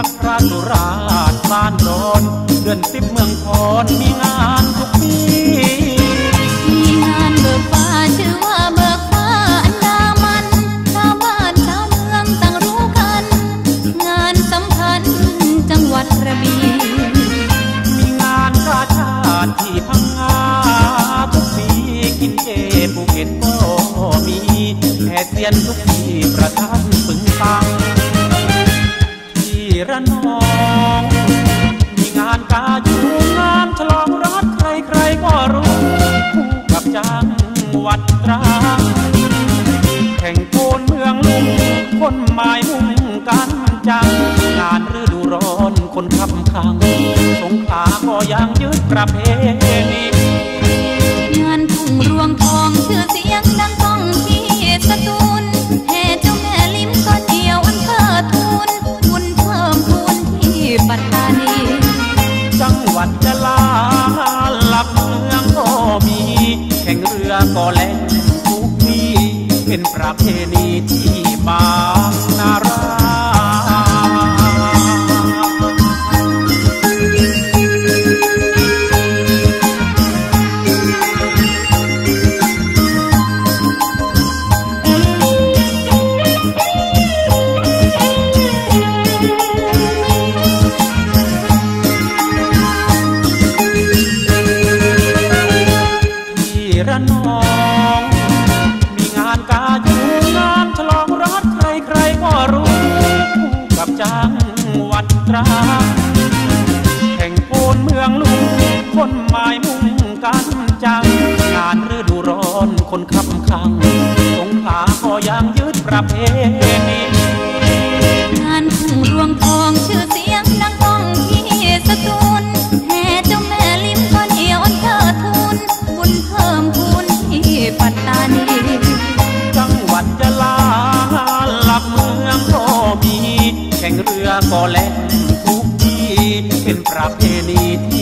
ทักพระสุราชบ้านโดนเดือนสิบเมืองคอนมีงานทุกปีมีงานเบิกฟ้าชื่อว่าเบิกฟ้าอันดามันชาวบ้านชาวเมืองต่างรู้กัน งานสำคัญจังหวัดระบีมีงานราชาที่พังงาทุกปีกินเจภูเก็ตก็มีแห่เซียนทุกปีประทับปึงปัง ระนอง มีงานกาจูงานฉลองรักใครใครก็รู้คู่กับจังหวัดตรังแข่งโคนเมืองลุงคนหมายมุ่งกันจัง งานฤดูร้อนคนขับขัง สงขลาก็ยังยึดประเพณี ก็แล่นทุกปีเป็นประเพณีที่บาน องมีงานกาจูงานฉลองรักใครใครก็รู้กูกับจังหวัดตราแข่งโูนเมืองลุงคนหมายมุ่งกันจัง งานฤดูร้อนคนขับขังสงขาก็ยังยึดประเพ ก็แล่กทุกทีเป็นประเพณี